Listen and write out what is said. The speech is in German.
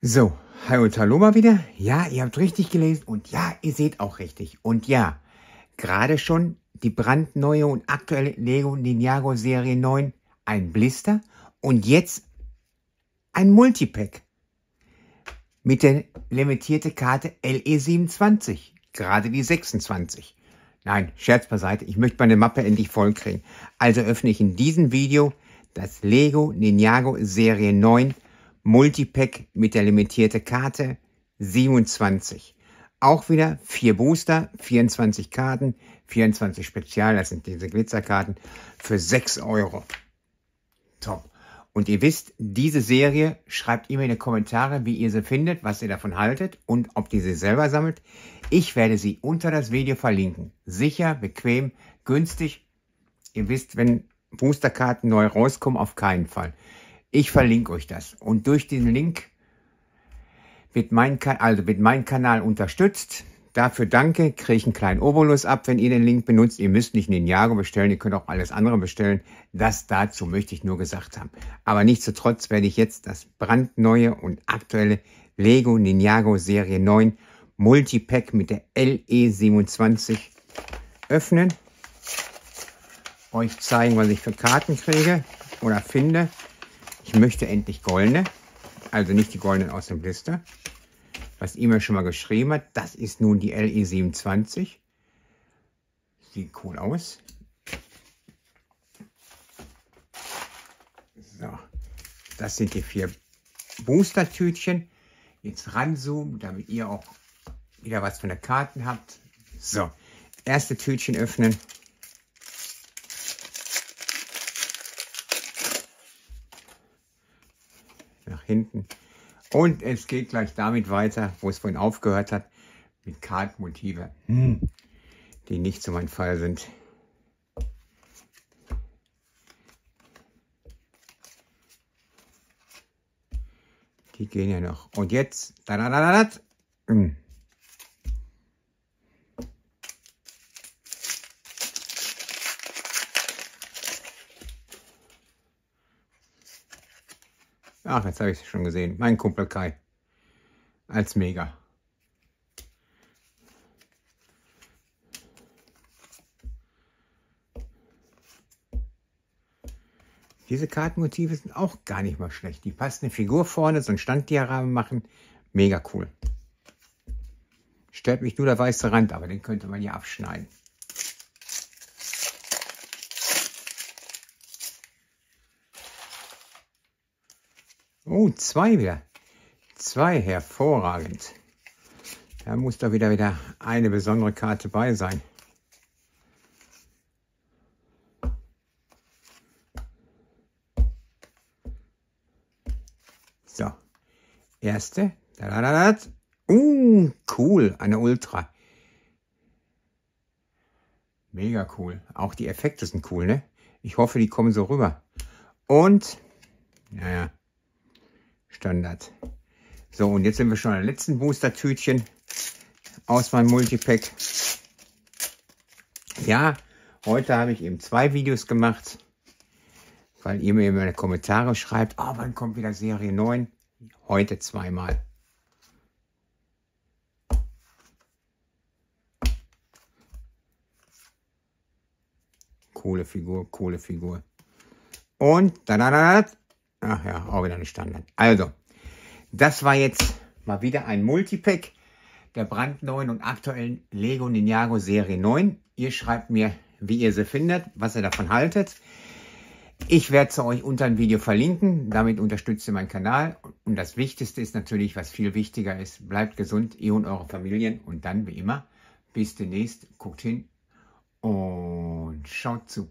So, hi und hallo mal wieder. Ja, ihr habt richtig gelesen und ja, ihr seht auch richtig. Und ja, gerade schon die brandneue und aktuelle Lego Ninjago Serie 9, ein Blister und jetzt ein Multipack mit der limitierte Karte LE27, gerade die 26. Nein, Scherz beiseite, ich möchte meine Mappe endlich voll kriegen. Also öffne ich in diesem Video das Lego Ninjago Serie 9 Multipack mit der limitierte Karte 27. Auch wieder vier Booster, 24 Karten, 24 Spezial, das sind diese Glitzerkarten, für 6 Euro. Top. Und ihr wisst, diese Serie, schreibt ihr mir in die Kommentare, wie ihr sie findet, was ihr davon haltet und ob ihr sie selber sammelt. Ich werde sie unter das Video verlinken. Sicher, bequem, günstig. Ihr wisst, wenn Boosterkarten neu rauskommen, auf keinen Fall. Ich verlinke euch das. Und durch den Link wird mein, also wird mein Kanal unterstützt. Dafür danke, kriege ich einen kleinen Obolus ab, wenn ihr den Link benutzt. Ihr müsst nicht Ninjago bestellen, ihr könnt auch alles andere bestellen. Das dazu möchte ich nur gesagt haben. Aber nichtsdestotrotz werde ich jetzt das brandneue und aktuelle Lego Ninjago Serie 9 Multipack mit der LE27 öffnen. Euch zeigen, was ich für Karten kriege oder finde. Ich möchte endlich goldene, also nicht die goldenen aus dem Blister. Was ihr mir schon mal geschrieben hat, das ist nun die LE27. Sieht cool aus. So, das sind die vier Booster-Tütchen. Jetzt ranzoomen, damit ihr auch wieder was von der Karten habt. So, erste Tütchen öffnen. Hinten. Und es geht gleich damit weiter, wo es vorhin aufgehört hat, mit Kartmotive, hm, die nicht so mein Fall sind. Die gehen ja noch. Und jetzt, da, da, da, da, Ach, jetzt habe ich es schon gesehen. Mein Kumpel Kai. Als Mega. Diese Kartenmotive sind auch gar nicht mal schlecht. Die passen eine Figur vorne, so ein Standdiagramm machen. Mega cool. Stört mich nur der weiße Rand, aber den könnte man ja abschneiden. Oh, zwei wieder. Zwei, hervorragend. Da muss da wieder, wieder eine besondere Karte bei sein. So, erste. Uh, cool, eine Ultra. Mega cool. Auch die Effekte sind cool, ne? Ich hoffe, die kommen so rüber. Und, naja, Standard. So, und jetzt sind wir schon am letzten Booster-Tütchen aus meinem Multipack. Ja, heute habe ich eben zwei Videos gemacht, weil ihr mir in meine Kommentare schreibt, oh, wann kommt wieder Serie 9? Heute zweimal. Coole Figur, coole Figur. Und da, da, da, da Ach ja, auch wieder ein Standard. Also, das war jetzt mal wieder ein Multipack der brandneuen und aktuellen Lego Ninjago Serie 9. Ihr schreibt mir, wie ihr sie findet, was ihr davon haltet. Ich werde sie euch unter dem Video verlinken. Damit unterstützt ihr meinen Kanal. Und das Wichtigste ist natürlich, was viel wichtiger ist, bleibt gesund, ihr und eure Familien. Und dann, wie immer, bis demnächst, guckt hin und schaut zu.